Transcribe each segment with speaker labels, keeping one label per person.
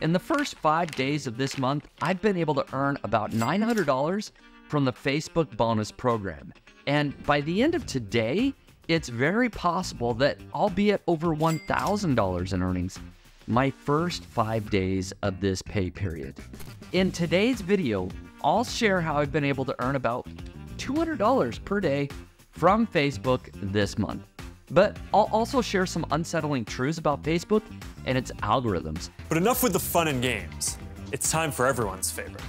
Speaker 1: In the first five days of this month, I've been able to earn about $900 from the Facebook bonus program. And by the end of today, it's very possible that I'll be at over $1,000 in earnings my first five days of this pay period. In today's video, I'll share how I've been able to earn about $200 per day from Facebook this month. But I'll also share some unsettling truths about Facebook and its algorithms.
Speaker 2: But enough with the fun and games. It's time for everyone's favorite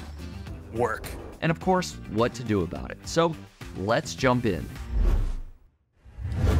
Speaker 2: work.
Speaker 1: And of course, what to do about it. So let's jump in.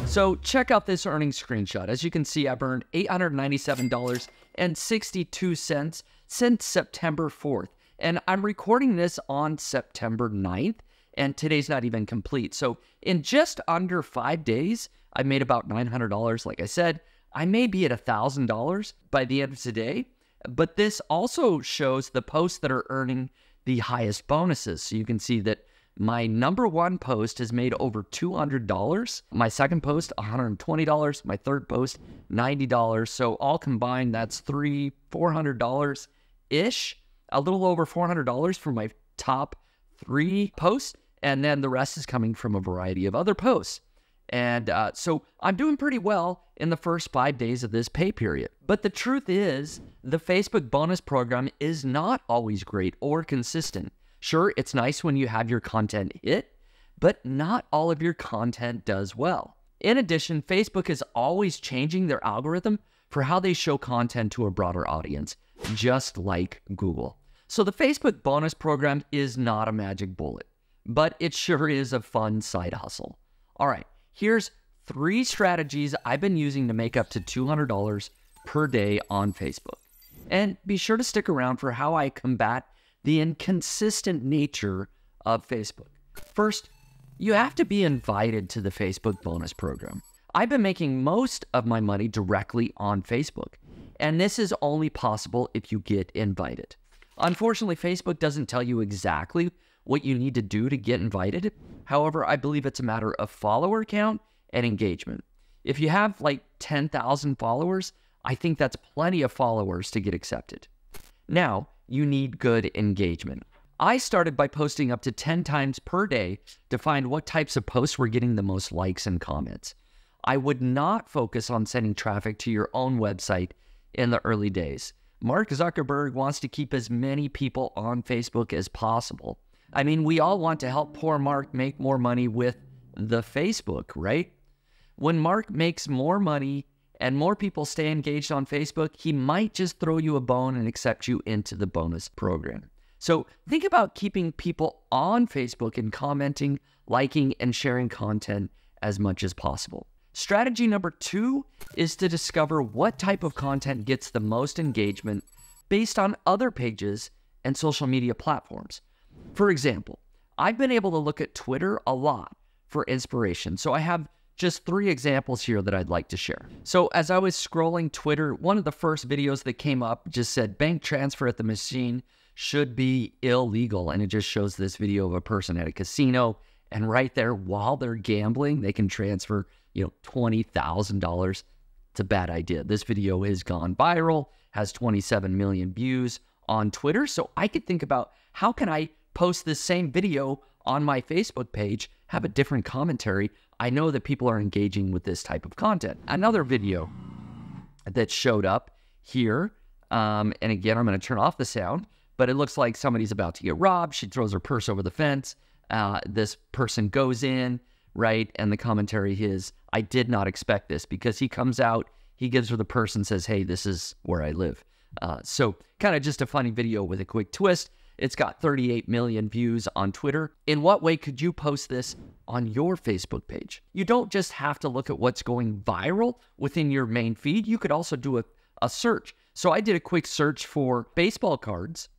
Speaker 1: So check out this earnings screenshot. As you can see, I've earned $897.62 since September 4th. And I'm recording this on September 9th, and today's not even complete. So in just under five days, I made about $900. Like I said, I may be at $1,000 by the end of today, but this also shows the posts that are earning the highest bonuses. So you can see that my number one post has made over $200. My second post, $120. My third post, $90. So all combined, that's three, $400 ish a little over $400 for my top three posts. And then the rest is coming from a variety of other posts. And uh, so I'm doing pretty well in the first five days of this pay period. But the truth is, the Facebook bonus program is not always great or consistent. Sure, it's nice when you have your content hit, but not all of your content does well. In addition, Facebook is always changing their algorithm for how they show content to a broader audience, just like Google. So the Facebook bonus program is not a magic bullet, but it sure is a fun side hustle. All right, here's three strategies I've been using to make up to $200 per day on Facebook. And be sure to stick around for how I combat the inconsistent nature of Facebook. First, you have to be invited to the Facebook bonus program. I've been making most of my money directly on Facebook, and this is only possible if you get invited. Unfortunately, Facebook doesn't tell you exactly what you need to do to get invited. However, I believe it's a matter of follower count and engagement. If you have like 10,000 followers, I think that's plenty of followers to get accepted. Now, you need good engagement. I started by posting up to 10 times per day to find what types of posts were getting the most likes and comments. I would not focus on sending traffic to your own website in the early days. Mark Zuckerberg wants to keep as many people on Facebook as possible. I mean, we all want to help poor Mark make more money with the Facebook, right? When Mark makes more money and more people stay engaged on Facebook, he might just throw you a bone and accept you into the bonus program. So think about keeping people on Facebook and commenting, liking, and sharing content as much as possible. Strategy number two is to discover what type of content gets the most engagement based on other pages and social media platforms. For example, I've been able to look at Twitter a lot for inspiration. So I have just three examples here that I'd like to share. So as I was scrolling Twitter, one of the first videos that came up just said bank transfer at the machine should be illegal. And it just shows this video of a person at a casino. And right there, while they're gambling, they can transfer you know, $20,000. It's a bad idea. This video has gone viral, has 27 million views on Twitter. So I could think about how can I post this same video on my Facebook page, have a different commentary. I know that people are engaging with this type of content. Another video that showed up here, um, and again, I'm going to turn off the sound, but it looks like somebody's about to get robbed. She throws her purse over the fence. Uh, this person goes in, right? And the commentary is, I did not expect this because he comes out, he gives her the purse and says, Hey, this is where I live. Uh, so, kind of just a funny video with a quick twist. It's got 38 million views on Twitter. In what way could you post this on your Facebook page? You don't just have to look at what's going viral within your main feed, you could also do a, a search. So, I did a quick search for baseball cards,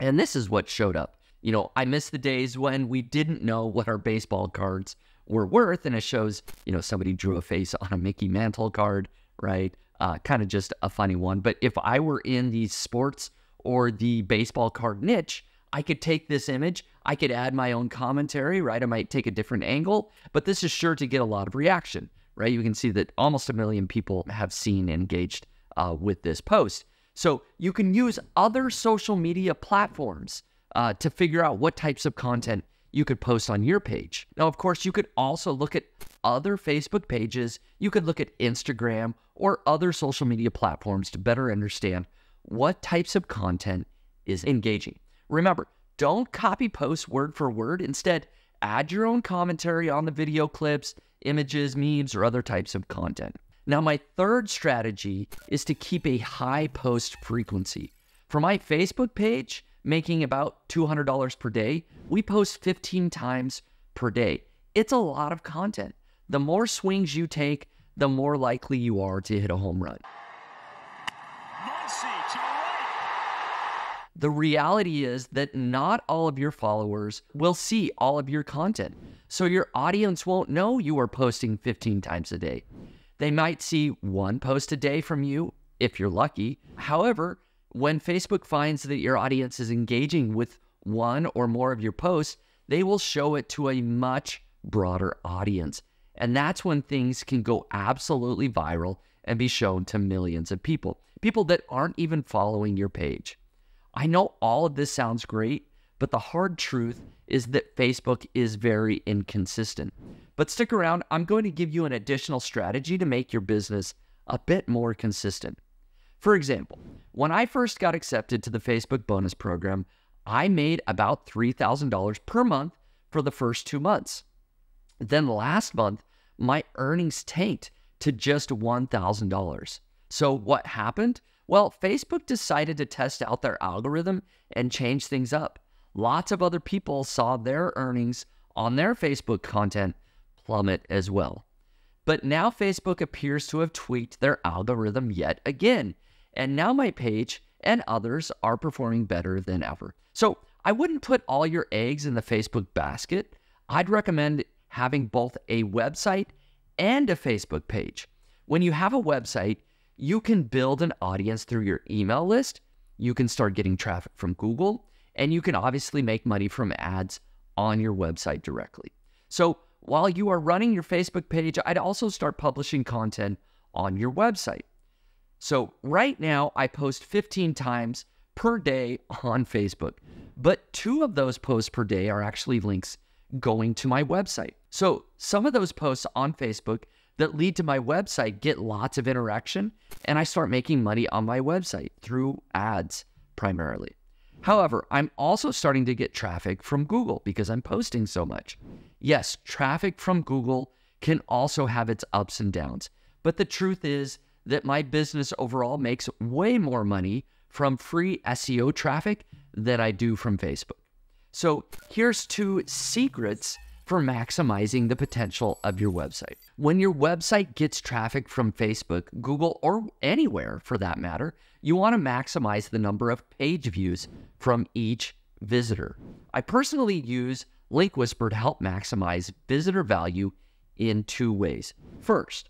Speaker 1: and this is what showed up. You know, I miss the days when we didn't know what our baseball cards were worth, and it shows, you know, somebody drew a face on a Mickey Mantle card, right? Uh, kind of just a funny one. But if I were in the sports or the baseball card niche, I could take this image, I could add my own commentary, right? I might take a different angle, but this is sure to get a lot of reaction, right? You can see that almost a million people have seen engaged uh, with this post. So you can use other social media platforms uh, to figure out what types of content you could post on your page. Now, of course, you could also look at other Facebook pages. You could look at Instagram or other social media platforms to better understand what types of content is engaging. Remember, don't copy post word for word. Instead, add your own commentary on the video clips, images, memes, or other types of content. Now, my third strategy is to keep a high post frequency. For my Facebook page, making about $200 per day, we post 15 times per day. It's a lot of content. The more swings you take, the more likely you are to hit a home run. The reality is that not all of your followers will see all of your content. So your audience won't know you are posting 15 times a day. They might see one post a day from you if you're lucky. However, when Facebook finds that your audience is engaging with one or more of your posts, they will show it to a much broader audience. And that's when things can go absolutely viral and be shown to millions of people, people that aren't even following your page. I know all of this sounds great, but the hard truth is that Facebook is very inconsistent. But stick around, I'm going to give you an additional strategy to make your business a bit more consistent. For example, when I first got accepted to the Facebook bonus program, I made about $3,000 per month for the first two months. Then last month, my earnings tanked to just $1,000. So what happened? Well, Facebook decided to test out their algorithm and change things up. Lots of other people saw their earnings on their Facebook content plummet as well. But now Facebook appears to have tweaked their algorithm yet again and now my page and others are performing better than ever. So I wouldn't put all your eggs in the Facebook basket. I'd recommend having both a website and a Facebook page. When you have a website, you can build an audience through your email list. You can start getting traffic from Google, and you can obviously make money from ads on your website directly. So while you are running your Facebook page, I'd also start publishing content on your website. So right now, I post 15 times per day on Facebook, but two of those posts per day are actually links going to my website. So some of those posts on Facebook that lead to my website get lots of interaction, and I start making money on my website through ads primarily. However, I'm also starting to get traffic from Google because I'm posting so much. Yes, traffic from Google can also have its ups and downs, but the truth is, that my business overall makes way more money from free SEO traffic than I do from Facebook. So here's two secrets for maximizing the potential of your website. When your website gets traffic from Facebook, Google, or anywhere for that matter, you want to maximize the number of page views from each visitor. I personally use Link Whisper to help maximize visitor value in two ways. First,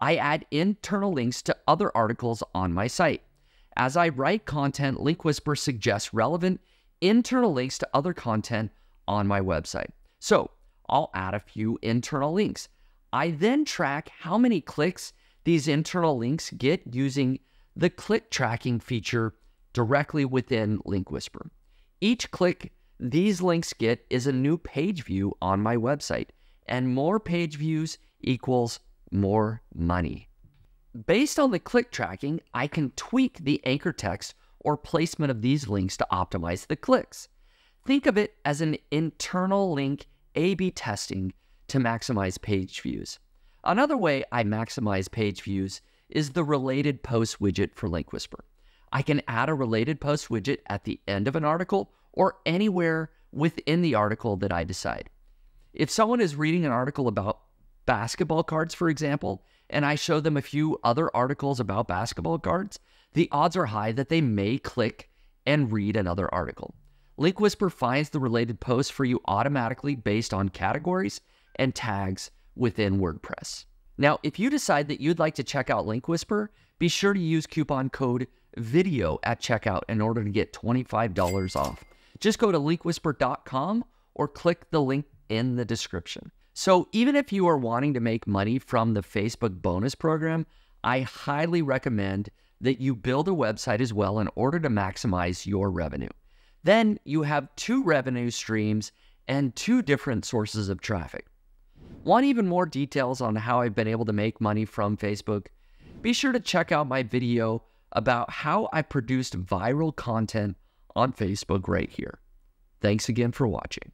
Speaker 1: I add internal links to other articles on my site. As I write content, Link Whisper suggests relevant internal links to other content on my website. So I'll add a few internal links. I then track how many clicks these internal links get using the click tracking feature directly within Link Whisper. Each click these links get is a new page view on my website, and more page views equals more money. Based on the click tracking, I can tweak the anchor text or placement of these links to optimize the clicks. Think of it as an internal link A B testing to maximize page views. Another way I maximize page views is the related post widget for Link Whisper. I can add a related post widget at the end of an article or anywhere within the article that I decide. If someone is reading an article about basketball cards, for example, and I show them a few other articles about basketball cards, the odds are high that they may click and read another article. Link Whisper finds the related posts for you automatically based on categories and tags within WordPress. Now, if you decide that you'd like to check out Link Whisper, be sure to use coupon code VIDEO at checkout in order to get $25 off. Just go to linkwhisper.com or click the link in the description. So, even if you are wanting to make money from the Facebook bonus program, I highly recommend that you build a website as well in order to maximize your revenue. Then you have two revenue streams and two different sources of traffic. Want even more details on how I've been able to make money from Facebook? Be sure to check out my video about how I produced viral content on Facebook right here. Thanks again for watching.